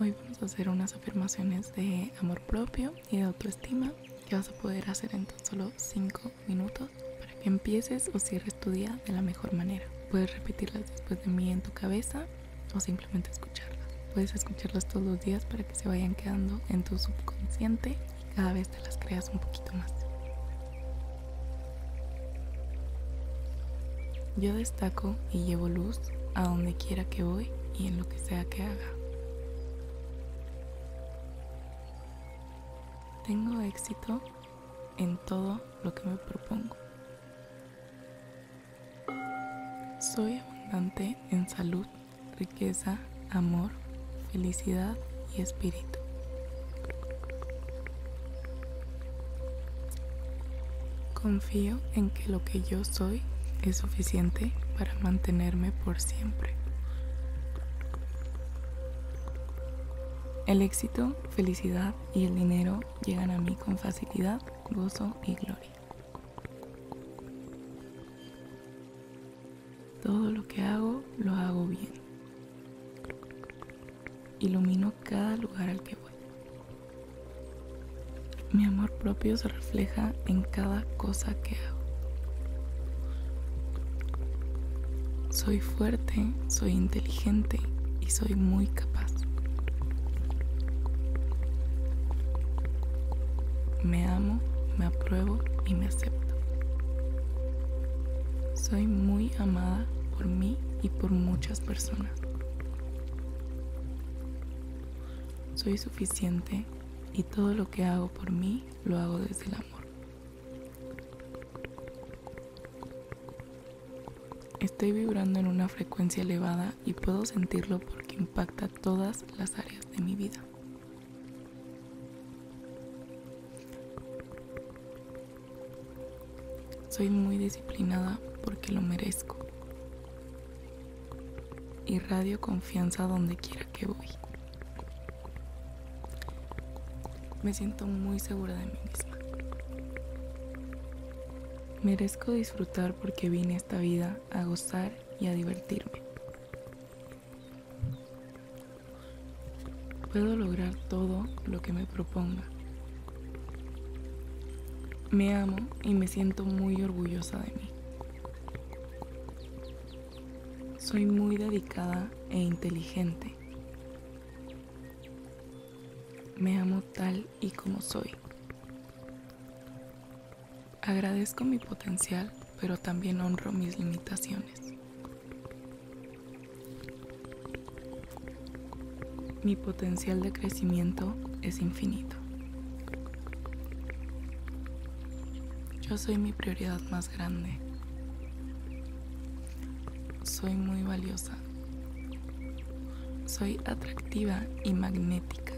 Hoy vamos a hacer unas afirmaciones de amor propio y de autoestima que vas a poder hacer en tan solo 5 minutos para que empieces o cierres tu día de la mejor manera. Puedes repetirlas después de mí en tu cabeza o simplemente escucharlas. Puedes escucharlas todos los días para que se vayan quedando en tu subconsciente y cada vez te las creas un poquito más. Yo destaco y llevo luz a donde quiera que voy y en lo que sea que haga. Tengo éxito en todo lo que me propongo. Soy abundante en salud, riqueza, amor, felicidad y espíritu. Confío en que lo que yo soy es suficiente para mantenerme por siempre. El éxito, felicidad y el dinero llegan a mí con facilidad, gozo y gloria. Todo lo que hago lo hago bien. Ilumino cada lugar al que voy. Mi amor propio se refleja en cada cosa que hago. Soy fuerte, soy inteligente y soy muy capaz. Me amo, me apruebo y me acepto. Soy muy amada por mí y por muchas personas. Soy suficiente y todo lo que hago por mí lo hago desde el amor. Estoy vibrando en una frecuencia elevada y puedo sentirlo porque impacta todas las áreas de mi vida. Soy muy disciplinada porque lo merezco. Irradio confianza donde quiera que voy. Me siento muy segura de mí misma. Merezco disfrutar porque vine esta vida a gozar y a divertirme. Puedo lograr todo lo que me proponga. Me amo y me siento muy orgullosa de mí. Soy muy dedicada e inteligente. Me amo tal y como soy. Agradezco mi potencial, pero también honro mis limitaciones. Mi potencial de crecimiento es infinito. Yo soy mi prioridad más grande. Soy muy valiosa. Soy atractiva y magnética.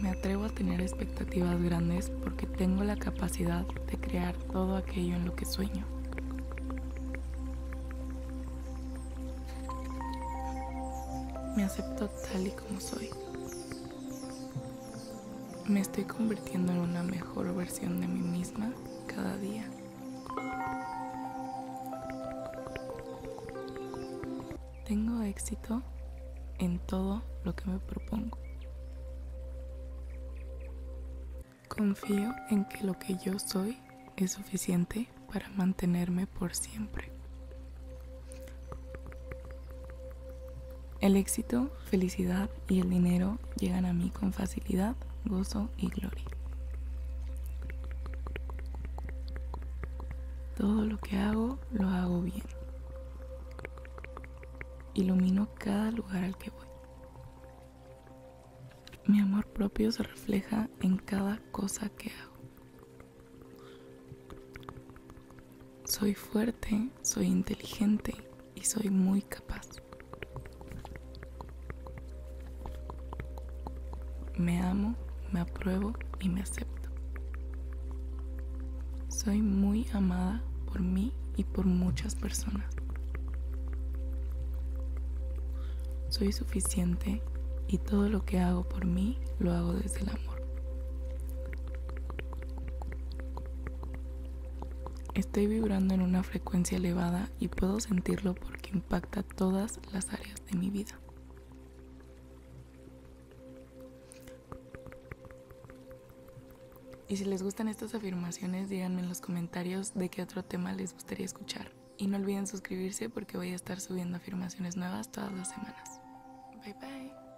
Me atrevo a tener expectativas grandes porque tengo la capacidad de crear todo aquello en lo que sueño. Me acepto tal y como soy. Me estoy convirtiendo en una mejor versión de mí misma cada día. Tengo éxito en todo lo que me propongo. Confío en que lo que yo soy es suficiente para mantenerme por siempre. El éxito, felicidad y el dinero llegan a mí con facilidad, gozo y gloria. Todo lo que hago lo hago bien. Ilumino cada lugar al que voy. Mi amor propio se refleja en cada cosa que hago. Soy fuerte, soy inteligente y soy muy capaz. Me amo, me apruebo y me acepto. Soy muy amada por mí y por muchas personas. Soy suficiente y todo lo que hago por mí lo hago desde el amor. Estoy vibrando en una frecuencia elevada y puedo sentirlo porque impacta todas las áreas de mi vida. Y si les gustan estas afirmaciones, díganme en los comentarios de qué otro tema les gustaría escuchar. Y no olviden suscribirse porque voy a estar subiendo afirmaciones nuevas todas las semanas. Bye bye.